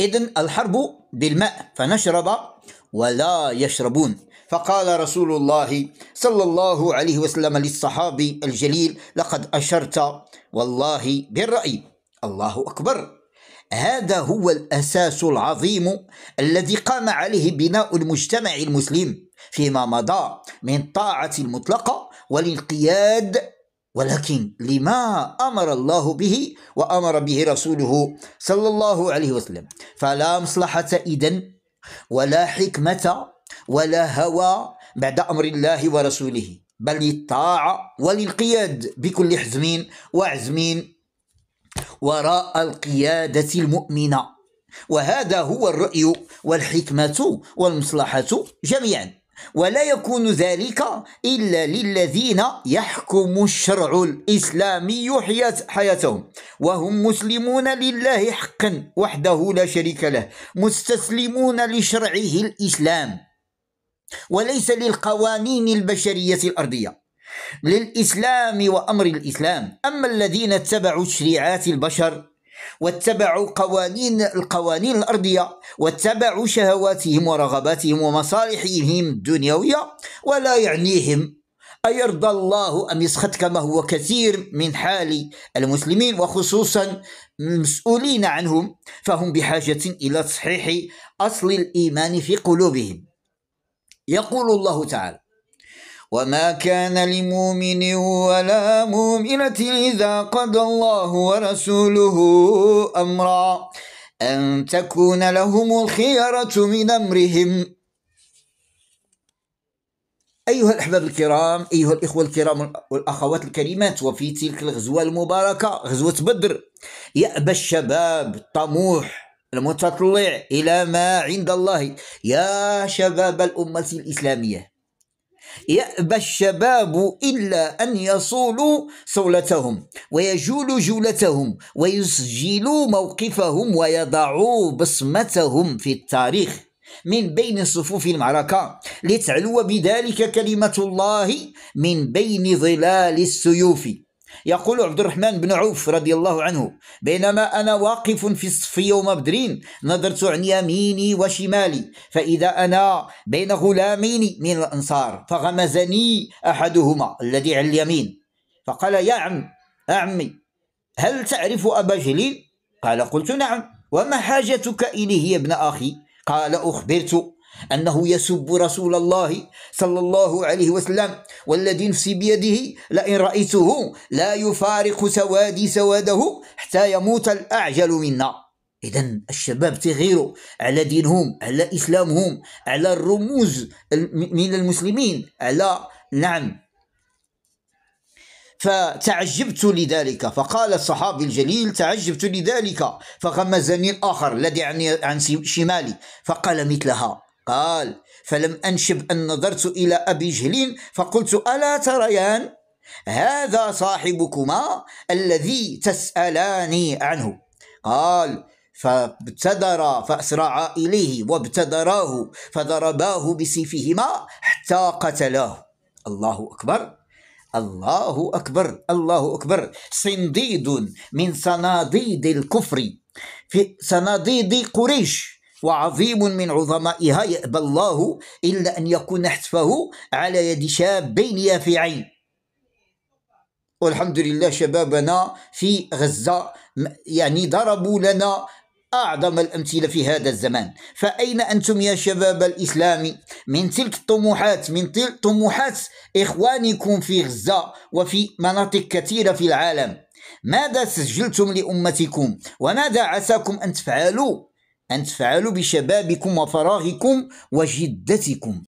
إذن الحرب بالماء فنشرب ولا يشربون. فقال رسول الله صلى الله عليه وسلم للصحابي الجليل لقد أشرت والله بالرأي. الله أكبر. هذا هو الأساس العظيم الذي قام عليه بناء المجتمع المسلم فيما مضى من طاعة المطلقة والانقياد ولكن لما أمر الله به وأمر به رسوله صلى الله عليه وسلم فلا مصلحة إذن ولا حكمة ولا هوى بعد أمر الله ورسوله بل الطاعه والانقياد بكل حزم وعزم وراء القيادة المؤمنة. وهذا هو الرأي والحكمة والمصلحة جميعا. ولا يكون ذلك إلا للذين يحكم الشرع الإسلامي حياتهم وهم مسلمون لله حقا وحده لا شريك له مستسلمون لشرعه الإسلام وليس للقوانين البشرية الأرضية. للإسلام وأمر الإسلام أما الذين اتبعوا تشريعات البشر واتبعوا قوانين القوانين الأرضية واتبعوا شهواتهم ورغباتهم ومصالحهم الدنيوية ولا يعنيهم. أيرضى الله أم يسخط كما هو كثير من حال المسلمين وخصوصا المسؤولين عنهم فهم بحاجة إلى تصحيح أصل الإيمان في قلوبهم. يقول الله تعالى وما كان لمؤمن ولا مؤمنة إذا قضى الله ورسوله أمرا أن تكون لهم الخيرة من أمرهم. أيها الأحباب الكرام أيها الإخوة الكرام والأخوات الكريمات وفي تلك الغزوة المباركة غزوة بدر يأبى الشباب الطموح المتطلع إلى ما عند الله. يا شباب الأمة الإسلامية يأبى الشباب إلا أن يصولوا صولتهم ويجولوا جولتهم ويسجلوا موقفهم ويضعوا بصمتهم في التاريخ. من بين صفوف المعركة لتعلو بذلك كلمة الله من بين ظلال السيوف. يقول عبد الرحمن بن عوف رضي الله عنه بينما أنا واقف في الصف يوم بدرين نظرت عن يميني وشمالي فإذا أنا بين غلامين من الأنصار فغمزني أحدهما الذي على اليمين فقال يا عم عمي هل تعرف أبا جليل؟ قال قلت نعم وما حاجتك إليه يا ابن أخي؟ قال أخبرت أنه يسب رسول الله صلى الله عليه وسلم والذي نفسي بيده لئن رأيته لا يفارق سوادي سواده حتى يموت الأعجل منا. إذا الشباب تغيروا على دينهم على إسلامهم على الرموز من المسلمين على نعم. فتعجبت لذلك فقال الصحابي الجليل تعجبت لذلك فغمزني الآخر الذي عن شمالي فقال مثلها قال فلم أنشب أن نظرت إلى أبي جهل فقلت ألا تريان؟ هذا صاحبكما الذي تسألاني عنه. قال فابتدر فأسرعا إليه وابتدراه فضرباه بسيفهما حتى قتلاه. الله أكبر الله أكبر الله أكبر. صنديد من صناديد الكفر في صناديد قريش. وعظيم من عظمائها يأبى الله إلا أن يكون حتفه على يد شابين يافعين. والحمد لله شبابنا في غزة يعني ضربوا لنا أعظم الأمثلة في هذا الزمان. فأين أنتم يا شباب الإسلام؟ من تلك الطموحات من تلك طموحات إخوانكم في غزة وفي مناطق كثيرة في العالم. ماذا سجلتم لأمتكم؟ وماذا عساكم أن تفعلوا؟ أن تفعلوا بشبابكم وفراغكم وجدتكم.